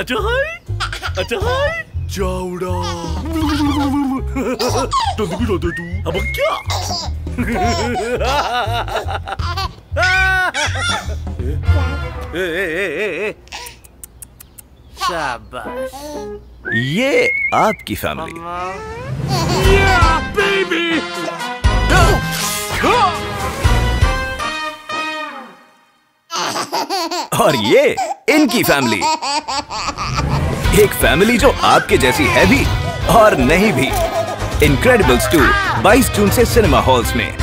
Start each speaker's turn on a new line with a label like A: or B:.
A: अच्छा अच्छा जल्दी भी तू अब क्या? ए, ए, ए, ए, ए। शाबाश।
B: ये आपकी फैमिली। और ये इनकी फैमिली। एक फैमिली जो आपके जैसी है भी और नहीं भी। इनक्रेडिबल्स टू 22 जून से सिनेमा हॉल्स में।